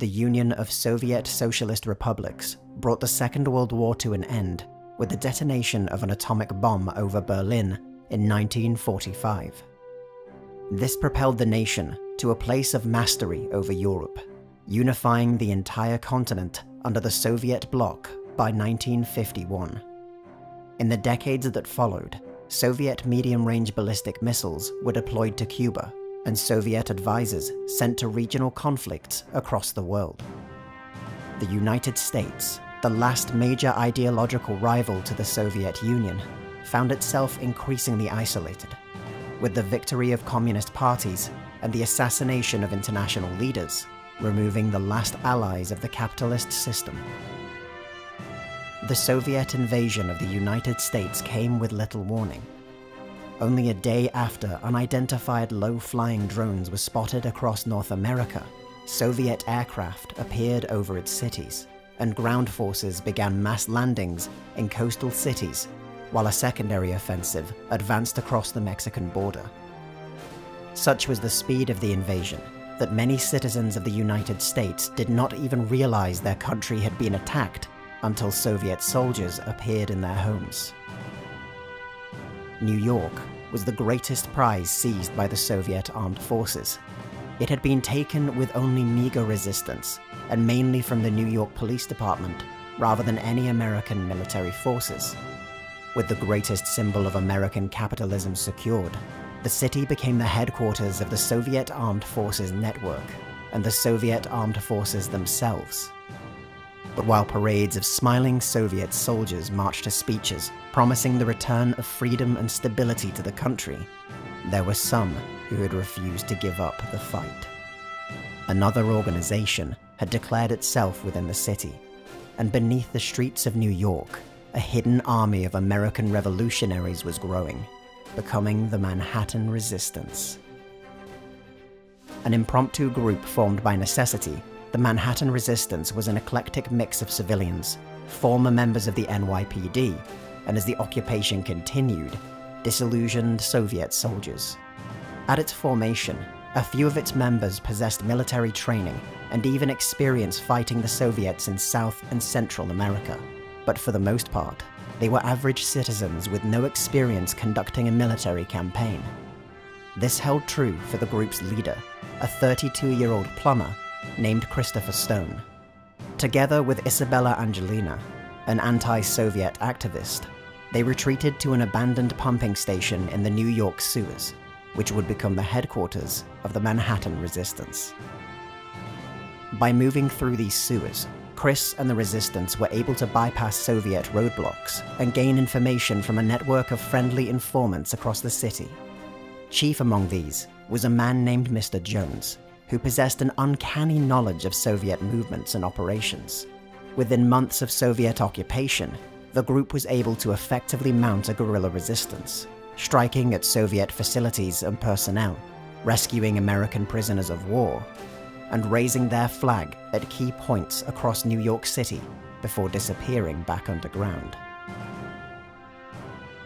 the Union of Soviet Socialist Republics brought the Second World War to an end with the detonation of an atomic bomb over Berlin in 1945. This propelled the nation to a place of mastery over Europe, unifying the entire continent under the Soviet bloc by 1951. In the decades that followed, Soviet medium-range ballistic missiles were deployed to Cuba and Soviet advisors sent to regional conflicts across the world. The United States, the last major ideological rival to the Soviet Union, found itself increasingly isolated. With the victory of communist parties and the assassination of international leaders, removing the last allies of the capitalist system. The Soviet invasion of the United States came with little warning. Only a day after unidentified low-flying drones were spotted across North America, Soviet aircraft appeared over its cities, and ground forces began mass landings in coastal cities, while a secondary offensive advanced across the Mexican border. Such was the speed of the invasion that many citizens of the United States did not even realize their country had been attacked until Soviet soldiers appeared in their homes. New York was the greatest prize seized by the Soviet armed forces. It had been taken with only meager resistance, and mainly from the New York Police Department, rather than any American military forces. With the greatest symbol of American capitalism secured, the city became the headquarters of the Soviet Armed Forces Network, and the Soviet Armed Forces themselves. But while parades of smiling Soviet soldiers marched to speeches promising the return of freedom and stability to the country, there were some who had refused to give up the fight. Another organization had declared itself within the city, and beneath the streets of New York, a hidden army of American revolutionaries was growing, becoming the Manhattan Resistance. An impromptu group formed by necessity the Manhattan Resistance was an eclectic mix of civilians, former members of the NYPD, and as the occupation continued, disillusioned Soviet soldiers. At its formation, a few of its members possessed military training and even experience fighting the Soviets in South and Central America. But for the most part, they were average citizens with no experience conducting a military campaign. This held true for the group's leader, a 32-year-old plumber named Christopher Stone. Together with Isabella Angelini, an anti-Soviet activist, they retreated to an abandoned pumping station in the New York sewers, which would become the headquarters of the Manhattan Resistance. By moving through these sewers, Chris and the Resistance were able to bypass Soviet roadblocks and gain information from a network of friendly informants across the city. Chief among these was a man named Mr. Jones, who possessed an uncanny knowledge of Soviet movements and operations. Within months of Soviet occupation, the group was able to effectively mount a guerrilla resistance, striking at Soviet facilities and personnel, rescuing American prisoners of war, and raising their flag at key points across New York City before disappearing back underground.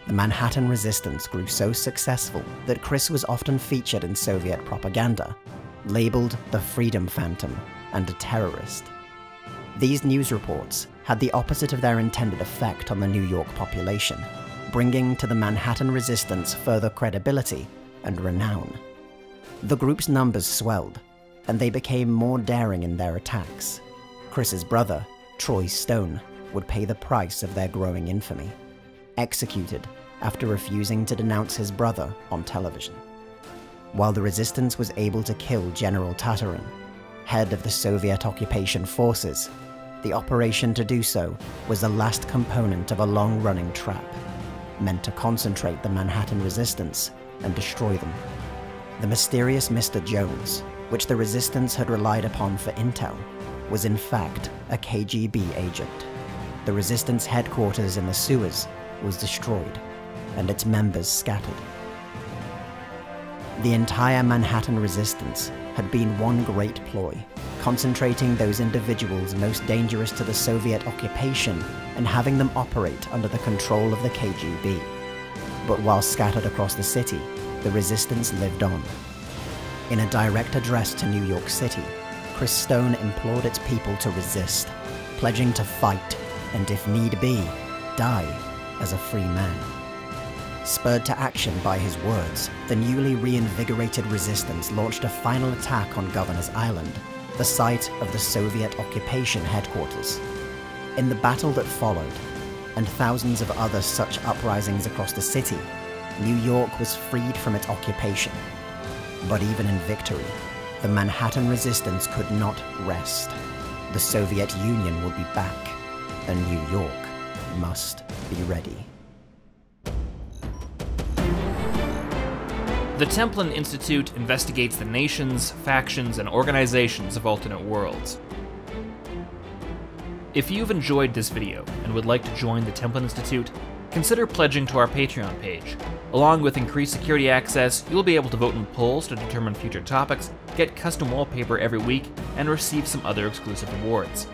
The Manhattan Resistance grew so successful that Chris was often featured in Soviet propaganda labeled the Freedom Phantom and a terrorist. These news reports had the opposite of their intended effect on the New York population, bringing to the Manhattan resistance further credibility and renown. The group's numbers swelled, and they became more daring in their attacks. Chris's brother, Troy Stone, would pay the price of their growing infamy, executed after refusing to denounce his brother on television while the resistance was able to kill General Tatarin, head of the Soviet occupation forces. The operation to do so was the last component of a long-running trap, meant to concentrate the Manhattan resistance and destroy them. The mysterious Mr. Jones, which the resistance had relied upon for intel, was in fact a KGB agent. The resistance headquarters in the sewers was destroyed, and its members scattered. The entire Manhattan resistance had been one great ploy, concentrating those individuals most dangerous to the Soviet occupation and having them operate under the control of the KGB. But while scattered across the city, the resistance lived on. In a direct address to New York City, Chris Stone implored its people to resist, pledging to fight and, if need be, die as a free man. Spurred to action by his words, the newly reinvigorated resistance launched a final attack on Governor's Island, the site of the Soviet occupation headquarters. In the battle that followed, and thousands of other such uprisings across the city, New York was freed from its occupation. But even in victory, the Manhattan resistance could not rest. The Soviet Union would be back, and New York must be ready. The Templin Institute investigates the nations, factions, and organizations of alternate worlds. If you've enjoyed this video and would like to join the Templin Institute, consider pledging to our Patreon page. Along with increased security access, you'll be able to vote in polls to determine future topics, get custom wallpaper every week, and receive some other exclusive rewards.